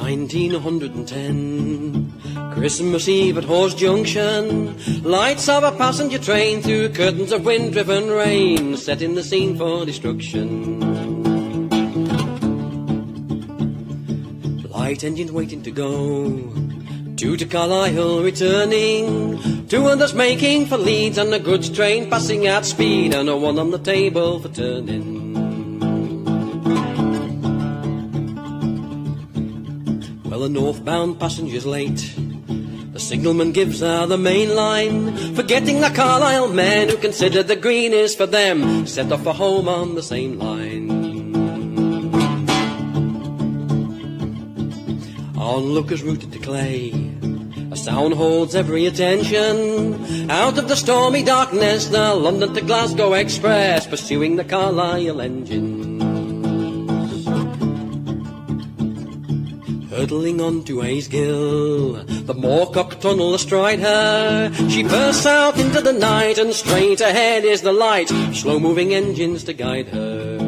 1910, Christmas Eve at Hawes Junction. Lights of a passenger train through curtains of wind-driven rain, setting the scene for destruction. Light engines waiting to go. Two to Carlisle returning, two others making for Leeds, and a goods train passing at speed, and a one on the table for turning. Well, a northbound passenger's late. The signalman gives her the main line, forgetting the Carlisle men who consider the green is for them, set off for home on the same line. Onlookers rooted to clay. A sound holds every attention. Out of the stormy darkness, the London to Glasgow Express, pursuing the Carlisle engine. Hurtling on to Ais Gill, the Moorcock tunnel astride her. She bursts out into the night, and straight ahead is the light, slow moving engines to guide her.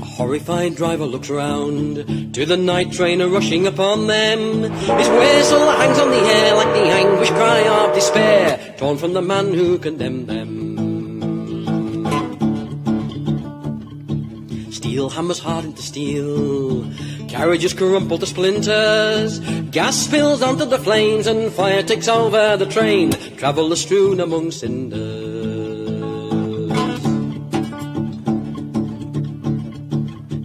A horrified driver looks round to the night trainer rushing upon them. His whistle hangs on the air like the anguish cry of despair, torn from the man who condemned them. Steel hammers hard into steel. Carriages crumple to splinters. Gas spills onto the flames and fire takes over the train. Travel strewn among cinders.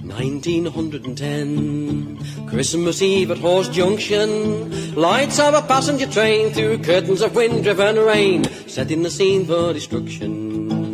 1910, Christmas Eve at Hawes Junction. Lights of a passenger train through curtains of wind-driven rain, setting the scene for destruction.